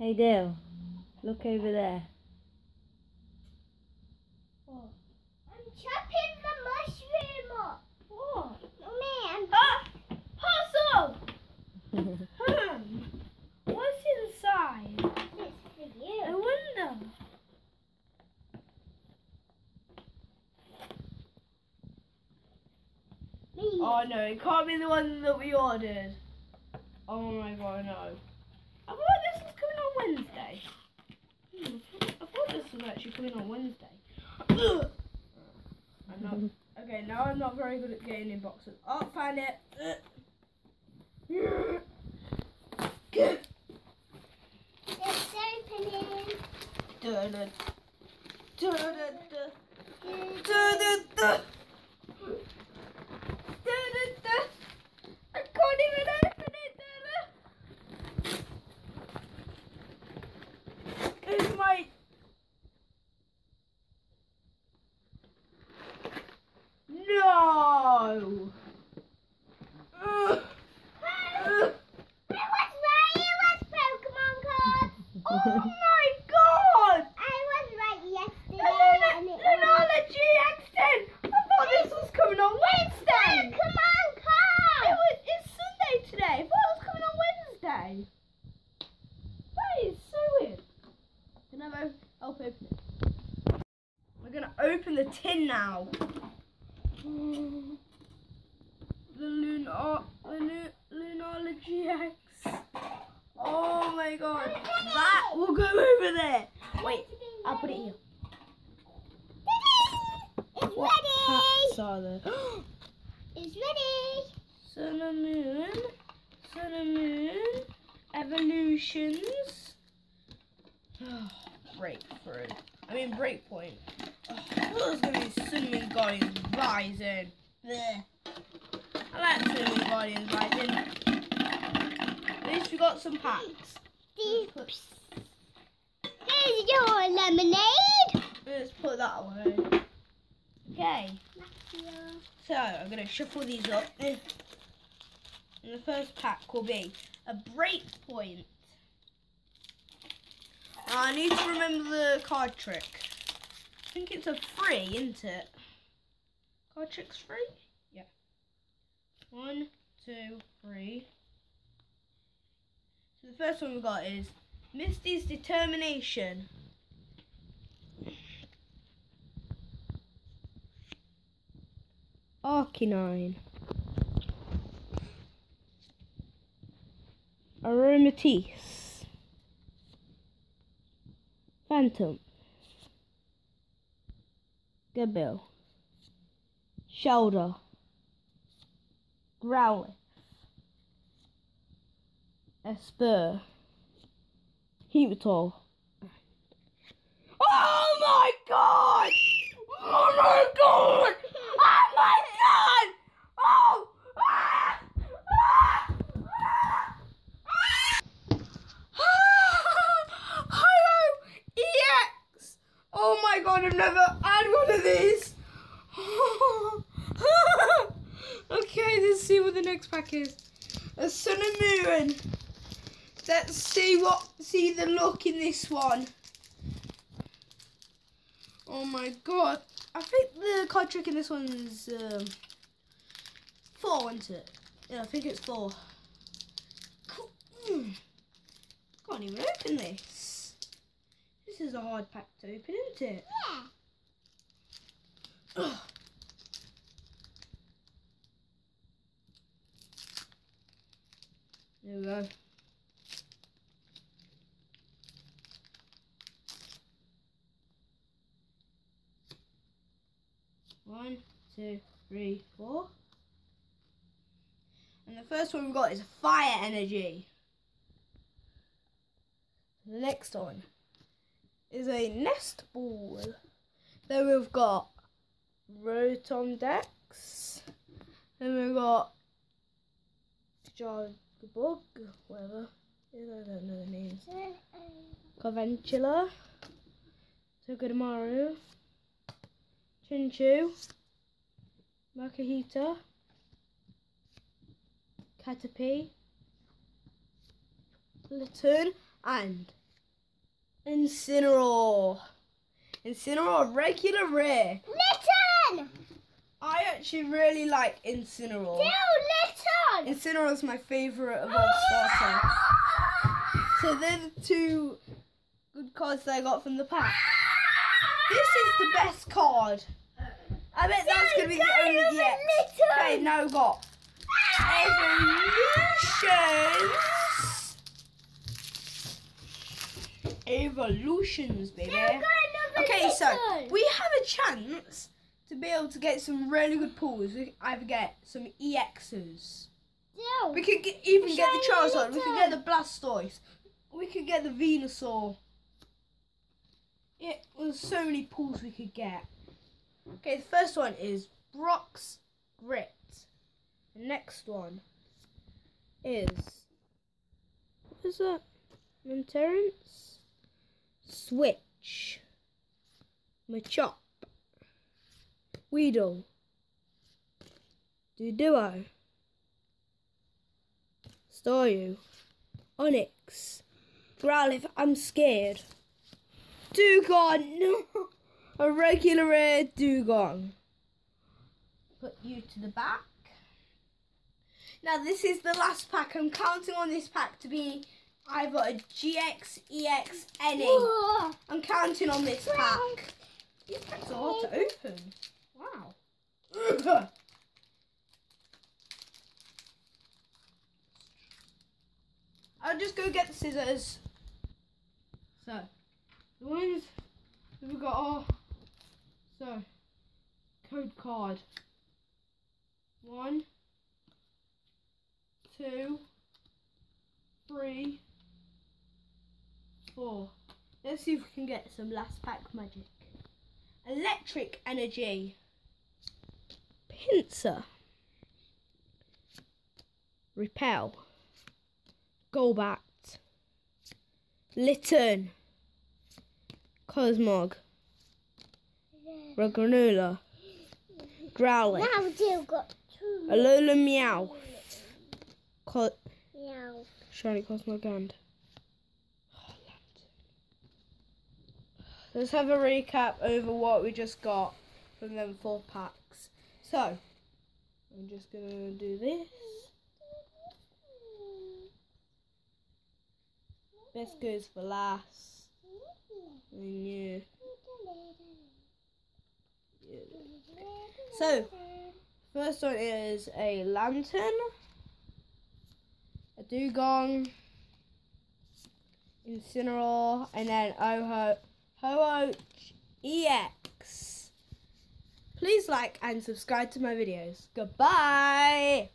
Hey Dale, look over there. I'm chopping the mushroom up. What? Mommy, I'm Ah! Puzzle! Hmm. What's inside? this for I you. wonder. Me. Oh no, it can't be the one that we ordered. Oh my god, no. I thought this was coming on Wednesday. Hmm, I thought this was actually coming on Wednesday. I'm not. Okay, now I'm not very good at getting in boxes. Oh, found it. Good. It's opening. Da, da, da, da, da. Good. Da, da, da. Da, da, da. I can't even open it. Da, da. It's my. No. Ugh. Ugh. I was right. It was Pokemon cards. Oh my god! I was right yesterday. Lunala, and it was Lunala GX10! I thought this was coming on Wednesday! Pokemon It cards. was, it's Sunday today. I thought it was coming on Wednesday. That is so weird. Can I have help open it? We're gonna open the tin now. The Lunar, Luna, Lunala GX. Oh my god. That will go over there. Wait, I'll put it here. It's What ready. are there? It's ready. Sun and Moon, Sun and Moon, Evolutions, Breakthrough. I mean Breakpoint. Oh, I thought gonna be Moon Guardians Rising. Blech. I like Moon Guardians Rising. At least we got some packs. Is your lemonade. Let's put that away. Okay, so I'm gonna shuffle these up. And the first pack will be a break point. I need to remember the card trick. I think it's a free, isn't it? Card trick's free? Yeah. One, two, three. So the first one we got is Misty's Determination. Arcanine. Aromatisse. Phantump. Gabil. Shoulder. Growlithe. Esper. Hematol. Oh my god! Oh my god! Oh my god! Oh! Ah! Ah! Ah! Hello! EX! Oh my god, I've never had one of these! okay, let's see what the next pack is. A sun and moon. Let's see what see the look in this one. Oh my god. I think the card trick in this one's um, four, isn't it? Yeah, I think it's four. Can't even open this. This is a hard pack to open, isn't it? Yeah. Ugh. There we go. One, two, three, four. And the first one we've got is fire energy. The next one is a nest ball. Then we've got Rotom Dex. Then we've got Jarbug, whatever. I don't know the names. Carventula. Togedemaru. Chinchu. Makuhita. Caterpie. Platoon. And Incineroar. Incineroar, regular rare. Litten! I actually really like Incineroar. Litten! Incineroar is my favourite of all starter. So they're the two good cards that I got from the pack. This is the best card. I bet that's going to be the only yet. Okay, now we've got Evolutions. Evolutions, baby. Okay, so we have a chance to be able to get some really good pulls. We either get some EXs. Do. We could get, even get the Charizard. We could get the Blastoise. We could get the Venusaur. Yeah, there's so many pulls we could get. Okay, the first one is Brock's Grit. The next one is what is that? Terrence Switch. Machop. Weedle. Doduo. Staryu. Onix. Growlithe, I'm scared. Dewgong, no! A regular rare Dewgong. Put you to the back. Now this is the last pack. I'm counting on this pack to be either a GX, EX, any. Whoa. I'm counting on this pack. These packs are hard to open. Wow. I'll just go get the scissors. So, the ones that we got are so code card. One, two, three, four. Let's see if we can get some last pack magic. Electric energy. Pinsir. Repel. Golbat. Litten. Cosmog. Regranola. Growlithe. Now do got two. Alola Meow. Co- Meow. Shiny Cosmog and. Oh, Let's have a recap over what we just got from them four packs. So, I'm just gonna do this. Best goes for last. And yeah. So, first one is a lantern, a dewgong, incineroar, and then Oho Ho EX. Please like and subscribe to my videos. Goodbye.